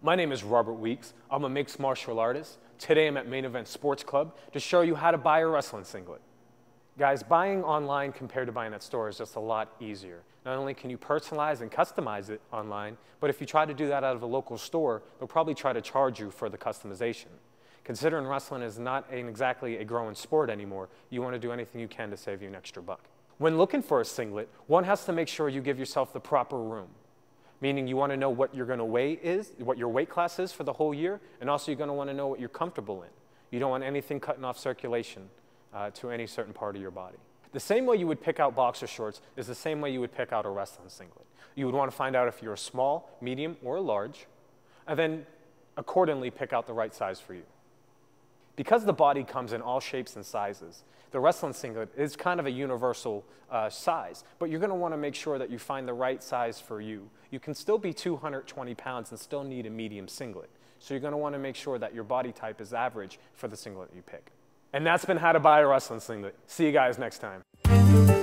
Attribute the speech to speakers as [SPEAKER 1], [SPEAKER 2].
[SPEAKER 1] My name is Robert Weeks. I'm a mixed martial artist. Today I'm at Main Event Sports Club to show you how to buy a wrestling singlet. Guys, buying online compared to buying at store is just a lot easier. Not only can you personalize and customize it online, but if you try to do that out of a local store, they'll probably try to charge you for the customization. Considering wrestling is not an exactly a growing sport anymore, you want to do anything you can to save you an extra buck. When looking for a singlet, one has to make sure you give yourself the proper room meaning you want to know what you're going to weigh is, what your weight class is for the whole year, and also you're going to want to know what you're comfortable in. You don't want anything cutting off circulation uh, to any certain part of your body. The same way you would pick out boxer shorts is the same way you would pick out a wrestling singlet. You would want to find out if you're a small, medium, or large, and then accordingly pick out the right size for you. Because the body comes in all shapes and sizes, the wrestling singlet is kind of a universal uh, size, but you're going to want to make sure that you find the right size for you. You can still be 220 pounds and still need a medium singlet. So you're going to want to make sure that your body type is average for the singlet you pick. And that's been how to buy a wrestling singlet. See you guys next time.